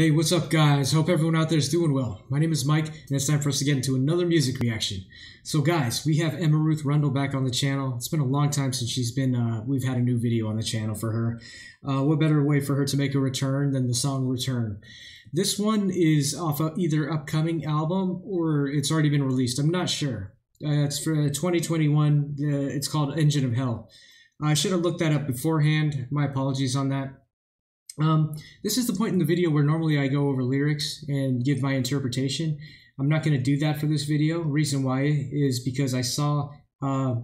Hey, what's up, guys? Hope everyone out there is doing well. My name is Mike, and it's time for us to get into another music reaction. So, guys, we have Emma Ruth Rundle back on the channel. It's been a long time since she's been. Uh, we've had a new video on the channel for her. Uh, what better way for her to make a return than the song "Return"? This one is off of either upcoming album or it's already been released. I'm not sure. Uh, it's for 2021. Uh, it's called "Engine of Hell." I should have looked that up beforehand. My apologies on that. Um, this is the point in the video where normally I go over lyrics and give my interpretation. I'm not going to do that for this video. Reason why is because I saw uh,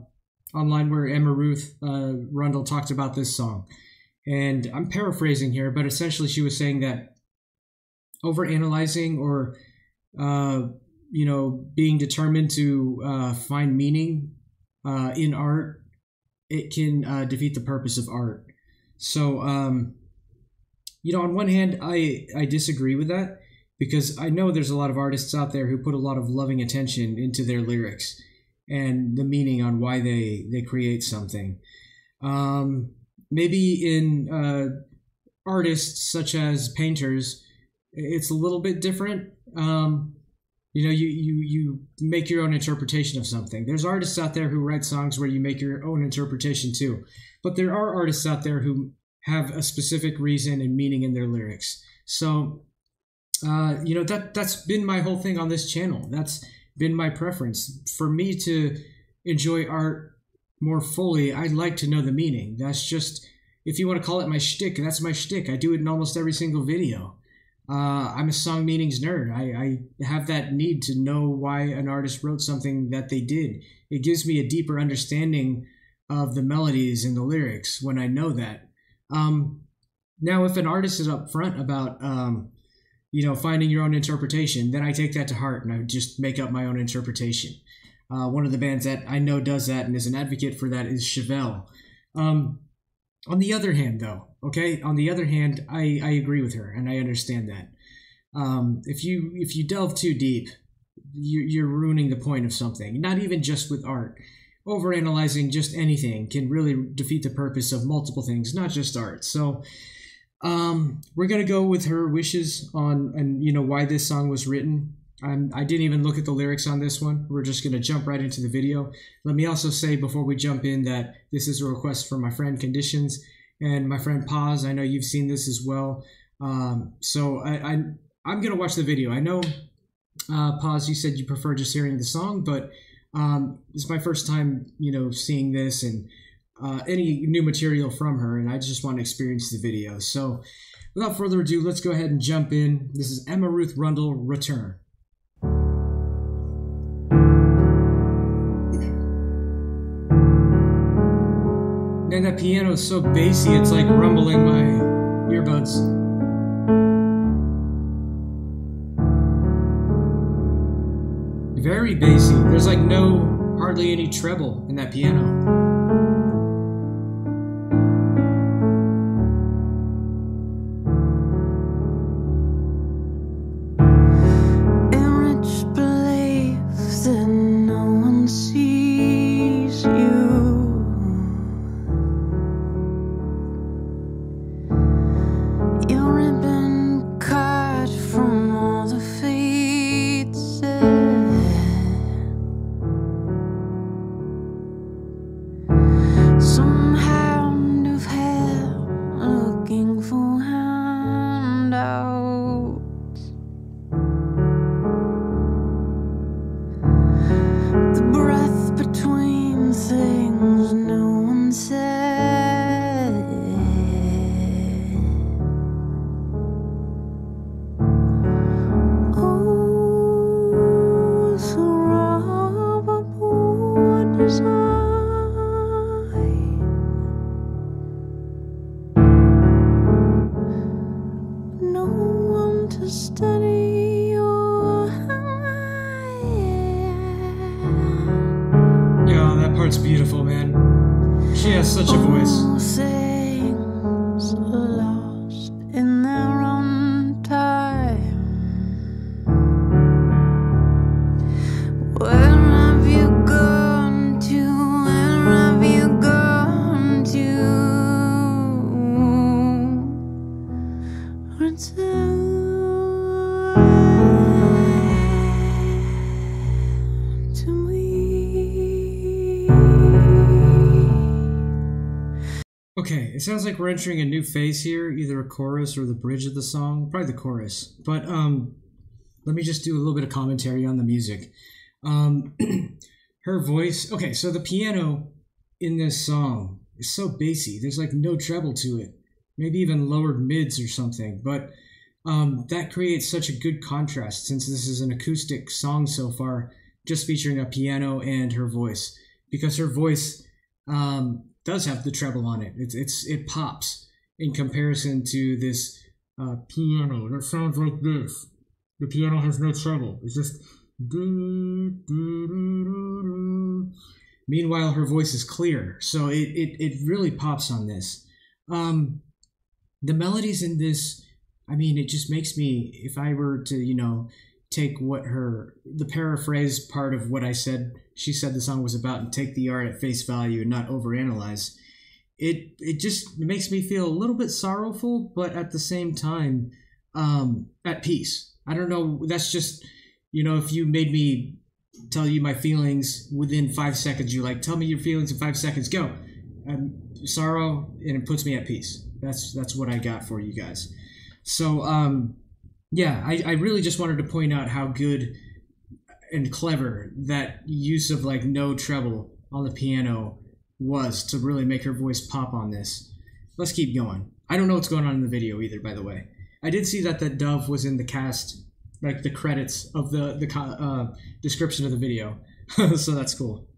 online where Emma Ruth uh, Rundle talked about this song. And I'm paraphrasing here, but essentially she was saying that over analyzing or, uh, you know, being determined to uh, find meaning uh, in art, it can uh, defeat the purpose of art. So, um, you know, on one hand, I I disagree with that because I know there's a lot of artists out there who put a lot of loving attention into their lyrics and the meaning on why they they create something. Um, maybe in uh, artists such as painters, it's a little bit different. Um, you know, you, you you make your own interpretation of something. There's artists out there who write songs where you make your own interpretation too, but there are artists out there who have a specific reason and meaning in their lyrics. So, uh, you know that that's been my whole thing on this channel. That's been my preference for me to enjoy art more fully. I'd like to know the meaning. That's just if you want to call it my shtick, that's my shtick. I do it in almost every single video. Uh, I'm a song meanings nerd. I, I have that need to know why an artist wrote something that they did. It gives me a deeper understanding of the melodies and the lyrics when I know that. Um, now, if an artist is upfront about, um, you know, finding your own interpretation, then I take that to heart and I just make up my own interpretation. Uh, one of the bands that I know does that and is an advocate for that is Chevelle. Um, on the other hand, though, okay, on the other hand, I, I agree with her and I understand that. Um, if you if you delve too deep, you're, you're ruining the point of something. Not even just with art overanalyzing just anything can really defeat the purpose of multiple things, not just art. So um, we're gonna go with her wishes on and you know why this song was written. I'm, I didn't even look at the lyrics on this one. We're just gonna jump right into the video. Let me also say before we jump in that this is a request from my friend Conditions and my friend Paz. I know you've seen this as well. Um, so I, I I'm gonna watch the video. I know uh, Paz, you said you prefer just hearing the song, but um, it's my first time, you know, seeing this and uh, any new material from her, and I just want to experience the video. So, without further ado, let's go ahead and jump in. This is Emma Ruth Rundle Return. Man, that piano is so bassy, it's like rumbling my earbuds. Very bassy. There's like no, hardly any treble in that piano. It sounds like we're entering a new phase here, either a chorus or the bridge of the song, probably the chorus. But um, let me just do a little bit of commentary on the music. Um, her voice, okay, so the piano in this song is so bassy. There's like no treble to it, maybe even lowered mids or something. But um, that creates such a good contrast since this is an acoustic song so far, just featuring a piano and her voice, because her voice um, does have the treble on it. It's it's it pops in comparison to this uh, piano that sounds like this. The piano has no treble. It's just. Meanwhile, her voice is clear, so it, it, it really pops on this. Um, the melodies in this, I mean, it just makes me, if I were to, you know, take what her the paraphrase part of what I said she said the song was about and take the art at face value and not overanalyze. It it just makes me feel a little bit sorrowful, but at the same time, um, at peace. I don't know. That's just you know, if you made me tell you my feelings within five seconds, you like tell me your feelings in five seconds. Go. Um, sorrow and it puts me at peace. That's that's what I got for you guys. So um, yeah, I, I really just wanted to point out how good and clever that use of like no treble on the piano was to really make her voice pop on this. Let's keep going. I don't know what's going on in the video either, by the way. I did see that that dove was in the cast, like the credits of the the uh, description of the video, so that's cool.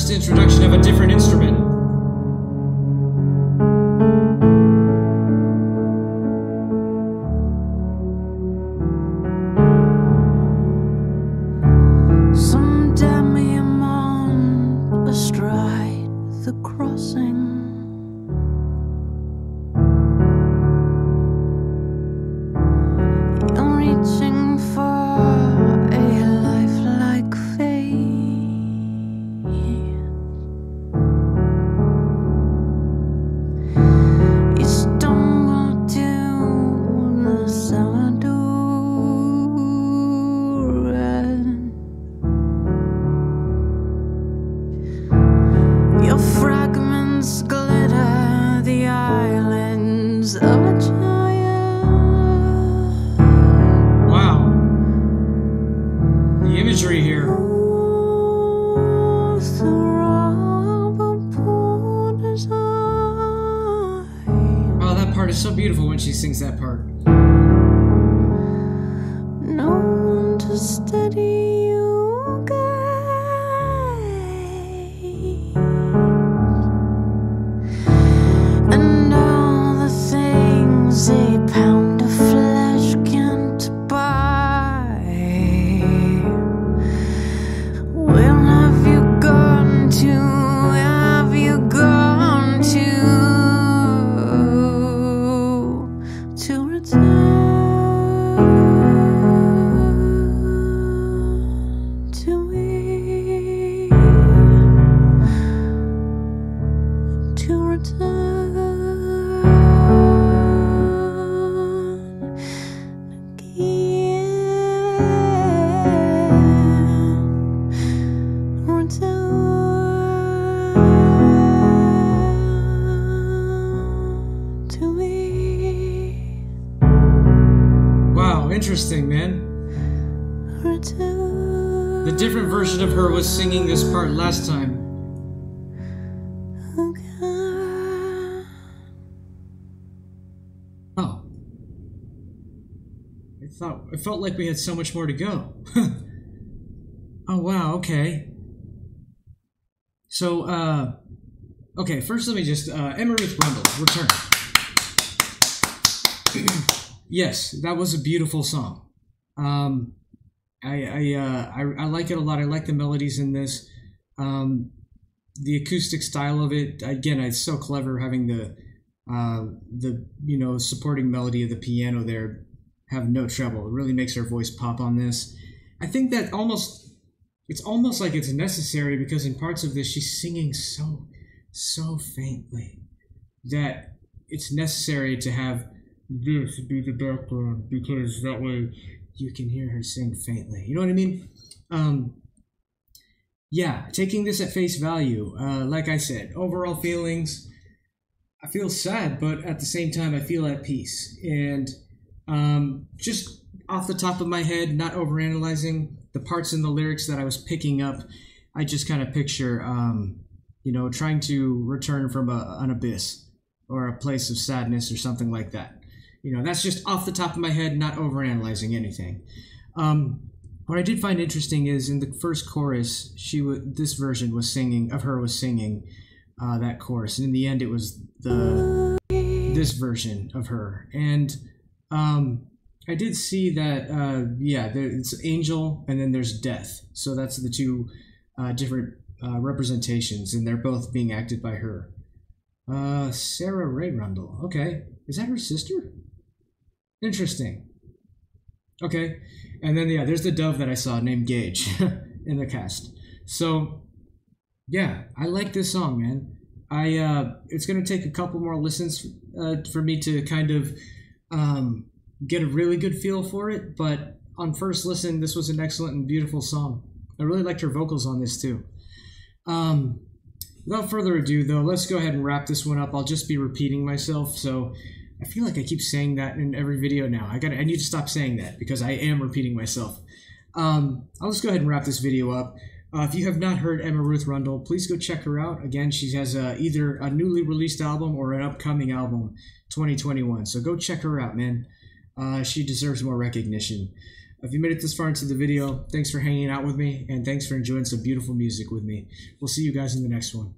First introduction of a different instrument. Is so beautiful when she sings that part. Singing this part last time. Oh. I thought I felt like we had so much more to go. oh wow, okay. So, uh, okay, first let me just uh, Emma Ruth Rundle, return. yes, that was a beautiful song. Um, I I, uh, I I like it a lot. I like the melodies in this. Um, the acoustic style of it again, it's so clever having the uh, the you know supporting melody of the piano there have no trouble. It really makes her voice pop on this. I think that almost it's almost like it's necessary because in parts of this she's singing so so faintly that it's necessary to have this be the background because that way you can hear her sing faintly. You know what I mean? Um, yeah, taking this at face value, uh, like I said, overall feelings, I feel sad, but at the same time, I feel at peace. And um, just off the top of my head, not overanalyzing the parts in the lyrics that I was picking up, I just kind of picture, um, you know, trying to return from a, an abyss or a place of sadness or something like that. You know, that's just off the top of my head, not overanalyzing anything. Um, what I did find interesting is in the first chorus, she w- this version was singing of her was singing uh, that chorus, and in the end, it was the this version of her. And um, I did see that, uh, yeah, there, it's angel, and then there's death. So that's the two uh, different uh, representations, and they're both being acted by her. Uh, Sarah Ray Rundle. Okay, is that her sister? Interesting. Okay, and then yeah, there's the dove that I saw named Gage in the cast. So yeah, I like this song, man. I uh, it's gonna take a couple more listens uh, for me to kind of um, get a really good feel for it. But on first listen, this was an excellent and beautiful song. I really liked her vocals on this too. Um, without further ado, though, let's go ahead and wrap this one up. I'll just be repeating myself, so I feel like I keep saying that in every video now. I gotta, I need to stop saying that because I am repeating myself. Um, I'll just go ahead and wrap this video up. Uh, if you have not heard Emma Ruth Rundle, please go check her out. Again, she has uh, either a newly released album or an upcoming album, 2021. So go check her out, man. Uh, she deserves more recognition. If you made it this far into the video, thanks for hanging out with me, and thanks for enjoying some beautiful music with me. We'll see you guys in the next one.